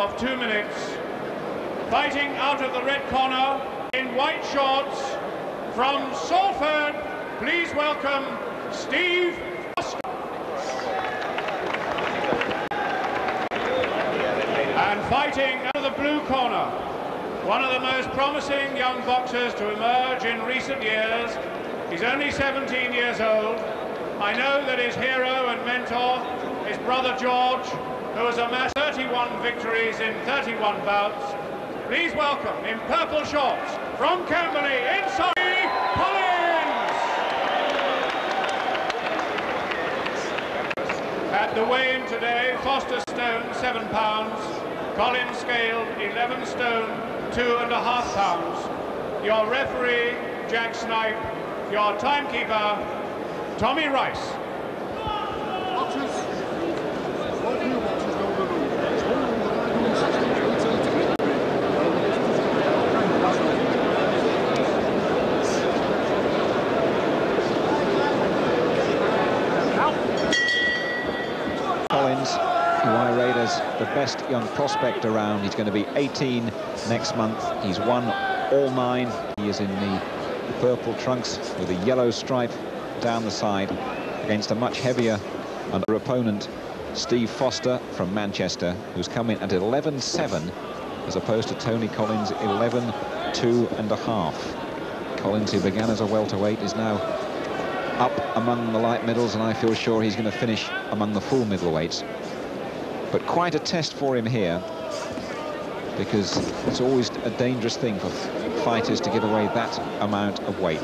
of two minutes. Fighting out of the red corner in white shorts from Salford, please welcome Steve Foster. And fighting out of the blue corner, one of the most promising young boxers to emerge in recent years. He's only 17 years old. I know that his hero and mentor, his brother George, who has amassed 31 victories in 31 bouts. Please welcome, in purple shorts, from Camberley, inside Collins! At the weigh-in today, Foster Stone, 7 pounds, Collins scaled 11 stone, two and a half pounds. Your referee, Jack Snipe, your timekeeper, Tommy Rice. Collins, who I rate as the best young prospect around. He's going to be 18 next month. He's won all nine. He is in the purple trunks with a yellow stripe down the side against a much heavier under opponent, Steve Foster from Manchester, who's come in at 11-7 as opposed to Tony Collins 11-2 and a half. Collins, who began as a welterweight, is now up among the light middles, and I feel sure he's going to finish among the full middleweights. But quite a test for him here, because it's always a dangerous thing for fighters to give away that amount of weight.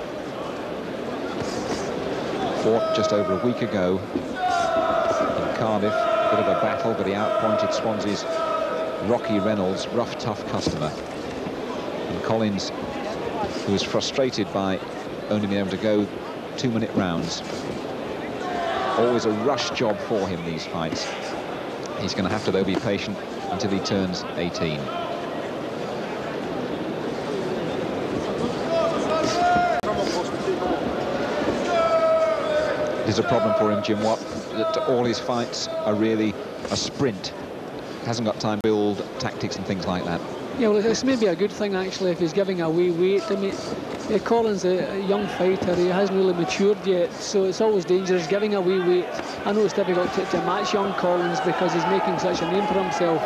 Fought just over a week ago in Cardiff, a bit of a battle, but he outpointed Swansea's Rocky Reynolds, rough, tough customer. And Collins, who was frustrated by only being able to go two-minute rounds. Always a rush job for him, these fights. He's going to have to, though, be patient until he turns 18. It is a problem for him, Jim Watt, that all his fights are really a sprint. Hasn't got time to build tactics and things like that. Yeah, well, this may be a good thing, actually, if he's giving away weight. I mean, yeah, Collins a, young fighter, he hasn't really matured yet, so it's always dangerous giving away weight. I know it's difficult to, to match young Collins because he's making such a name for himself.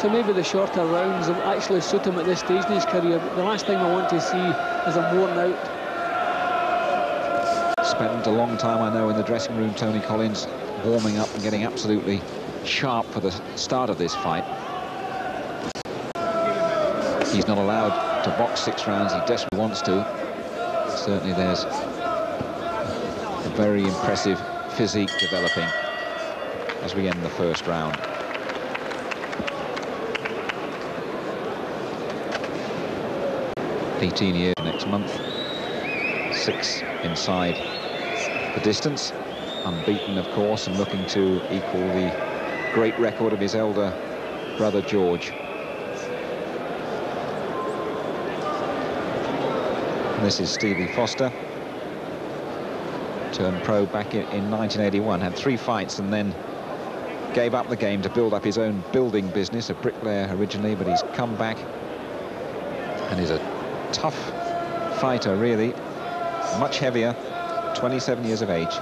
So maybe the shorter rounds will actually suit him at this stage in his career. But the last thing I want to see is him worn out. Spent a long time, I know, in the dressing room, Tony Collins, warming up and getting absolutely sharp for the start of this fight. He's not allowed to box six rounds. He desperately wants to. Certainly there's a very impressive physique developing as we end the first round. Eighteen years next month. Six inside the distance. Unbeaten, of course, and looking to equal the great record of his elder brother George. This is Stevie Foster. Turned pro back in, in 1981, had three fights and then gave up the game to build up his own building business, a bricklayer originally, but he's come back and is a tough fighter, really. Much heavier, 27 years of age.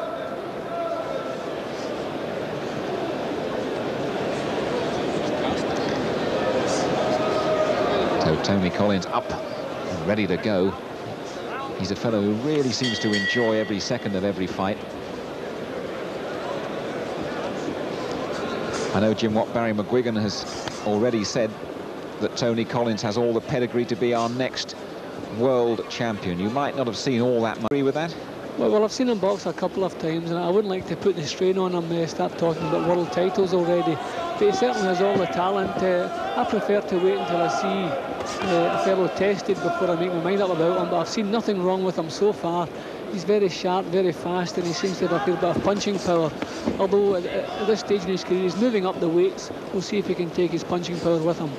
So Tony Collins up and ready to go. He's a fellow who really seems to enjoy every second of every fight. I know Jim Watt Barry McGuigan has already said that Tony Collins has all the pedigree to be our next world champion. You might not have seen all that much. Agree with that? Well, well, I've seen him box a couple of times, and I wouldn't like to put the strain on him, uh, start talking about world titles already he certainly has all the talent. Uh, I prefer to wait until I see uh, a fellow tested before I make my mind up about him, but I've seen nothing wrong with him so far. He's very sharp, very fast, and he seems to have a fair bit of punching power. Although at, at this stage in his career, he's moving up the weights. We'll see if he can take his punching power with him.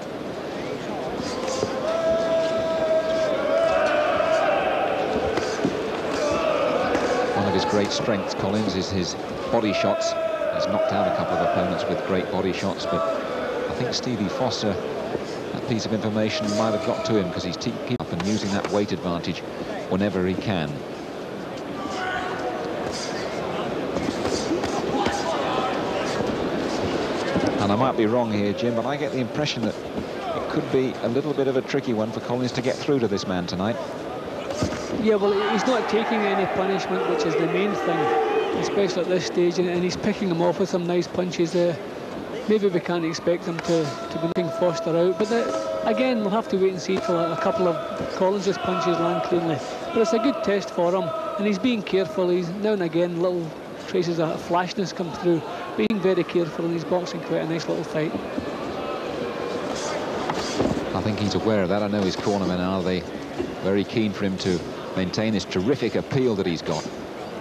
One of his great strengths, Collins, is his body shots He's knocked out a couple of opponents with great body shots, but I think Stevie Foster, that piece of information might have got to him because he's keeping up and using that weight advantage whenever he can. And I might be wrong here, Jim, but I get the impression that it could be a little bit of a tricky one for Collins to get through to this man tonight. Yeah, well, he's not taking any punishment, which is the main thing, especially at this stage, and, and he's picking them off with some nice punches there. Maybe we can't expect them to, to be knocking Foster out, but again, we'll have to wait and see till a, a couple of Collins' punches land cleanly. But it's a good test for him, and he's being careful. He's now and again little traces of flashness come through, being very careful, and he's boxing quite a nice little fight. I think he's aware of that. I know his cornermen are. They very keen for him to maintain this terrific appeal that he's got,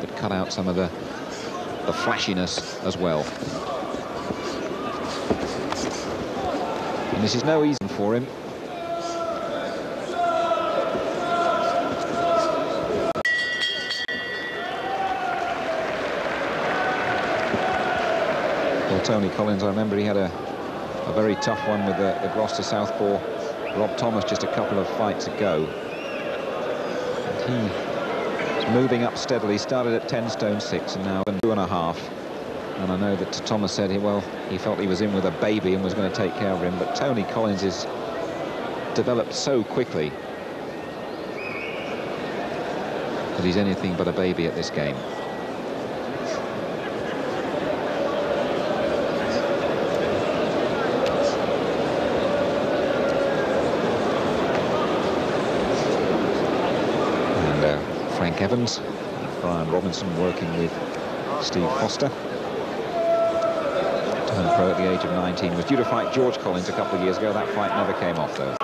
but cut out some of the, the flashiness as well. And this is no easy for him. Well, Tony Collins, I remember he had a, a very tough one with the, the Gloucester Southpaw Rob Thomas just a couple of fights ago. He is moving up steadily, started at 10 stone 6 and now two and a half. And I know that Thomas said, he, well, he felt he was in with a baby and was going to take care of him. But Tony Collins is developed so quickly that he's anything but a baby at this game. Evans, Brian Robinson working with Steve Foster. Turned pro at the age of 19. Was due to fight George Collins a couple of years ago. That fight never came off, though.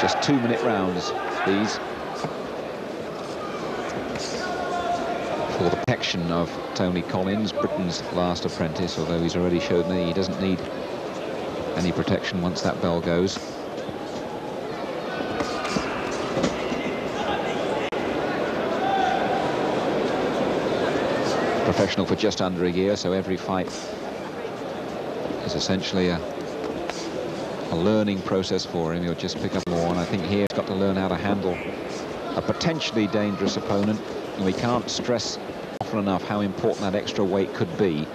Just two-minute rounds, these. For the protection of Tony Collins, Britain's last apprentice, although he's already showed me he doesn't need any protection once that bell goes. Professional for just under a year, so every fight is essentially a, a learning process for him. He'll just pick up more, and I think here he's got to learn how to handle a potentially dangerous opponent, and we can't stress often enough how important that extra weight could be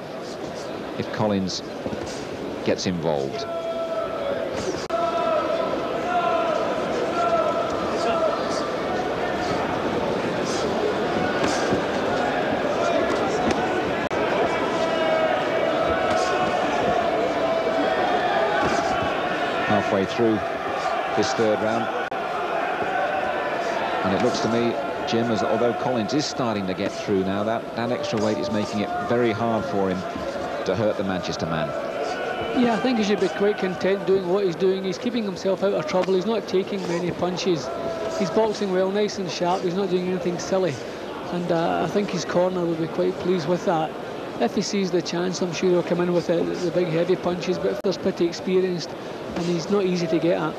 if Collins gets involved. Through this third round. And it looks to me, Jim, as although Collins is starting to get through now, that, that extra weight is making it very hard for him to hurt the Manchester man. Yeah, I think he should be quite content doing what he's doing. He's keeping himself out of trouble. He's not taking many punches. He's boxing well, nice and sharp. He's not doing anything silly. And uh, I think his corner will be quite pleased with that. If he sees the chance, I'm sure he'll come in with the, the big heavy punches. But if there's pretty experienced, and he's not easy to get at.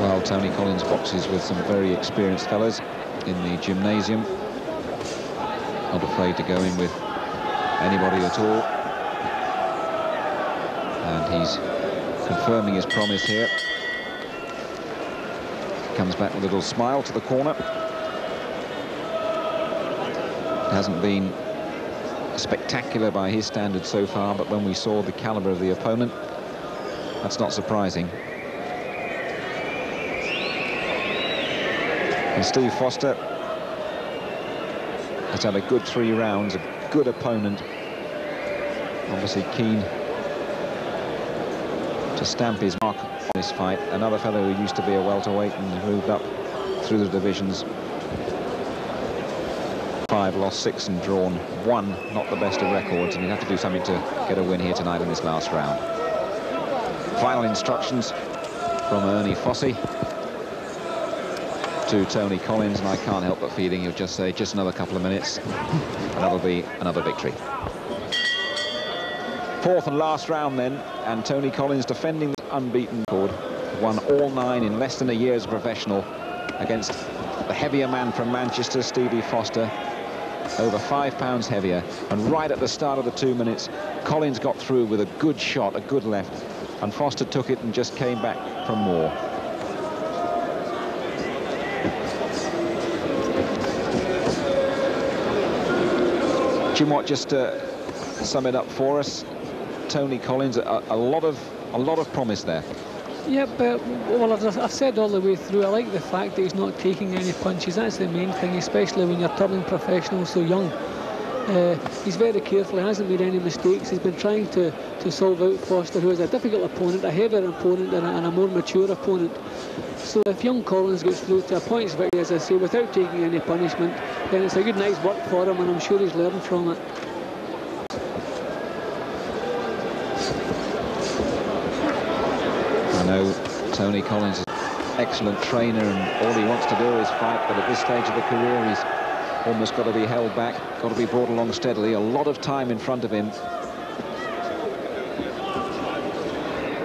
Well, Tony Collins boxes with some very experienced fellas in the gymnasium. Not afraid to go in with anybody at all. And he's confirming his promise here. Comes back with a little smile to the corner. It Hasn't been spectacular by his standards so far, but when we saw the caliber of the opponent, that's not surprising. And Steve Foster has had a good three rounds, a good opponent. Obviously keen to stamp his mark this fight. Another fellow who used to be a welterweight and moved up through the divisions. Five, lost six and drawn one, not the best of records, and he'd have to do something to get a win here tonight in this last round. Final instructions from Ernie Fossey. to Tony Collins, and I can't help but feeling he'll just say, just another couple of minutes, and that'll be another victory. Fourth and last round then, and Tony Collins defending the unbeaten record, won all nine in less than a year as a professional against the heavier man from Manchester, Stevie Foster, over five pounds heavier. And right at the start of the two minutes, Collins got through with a good shot, a good left, and Foster took it and just came back for more. Jim Watt, just to sum it up for us, Tony Collins, a, a lot of a lot of promise there. Yeah, but well, I've, I've, said all the way through, I like the fact that he's not taking any punches. That's the main thing, especially when you're turning professional so young. Uh, he's very careful, he hasn't made any mistakes. He's been trying to, to solve out Foster, who is a difficult opponent, a heavier opponent and a, and a more mature opponent. So if young Collins gets through to a points victory, as I say, without taking any punishment, then it's a good night's work for him, and I'm sure he's learned from it. know Tony Collins is an excellent trainer and all he wants to do is fight, but at this stage of the career he's almost got to be held back, got to be brought along steadily. A lot of time in front of him.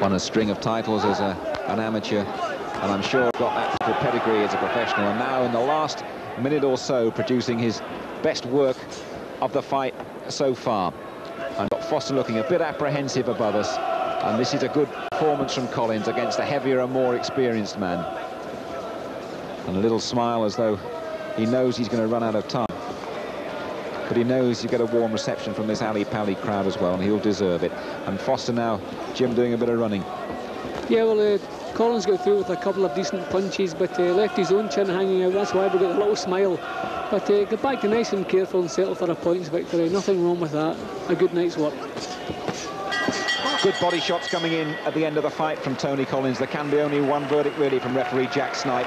Won a string of titles as a, an amateur, and I'm sure got that pedigree as a professional. And now in the last minute or so, producing his best work of the fight so far. And got Foster looking a bit apprehensive above us. And this is a good performance from Collins against a heavier and more experienced man. And a little smile as though he knows he's going to run out of time. But he knows he'll get a warm reception from this Ali Pali crowd as well, and he'll deserve it. And Foster now, Jim doing a bit of running. Yeah, well, uh, Collins got through with a couple of decent punches, but uh, left his own chin hanging out. That's why we got a little smile. But uh, get back to nice and careful and settle for a points victory. Nothing wrong with that. A good night's work. Good body shots coming in at the end of the fight from Tony Collins. There can be only one verdict, really, from referee Jack Snipe.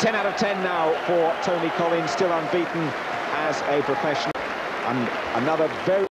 10 out of 10 now for Tony Collins, still unbeaten as a professional. And another very